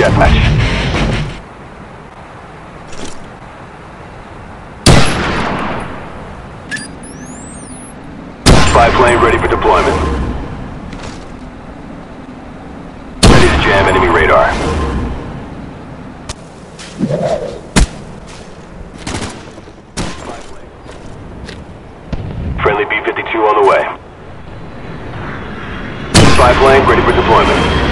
deathmatch. Spy plane ready for deployment. Ready to jam enemy radar. Friendly B-52 on the way. Spy plane ready for deployment.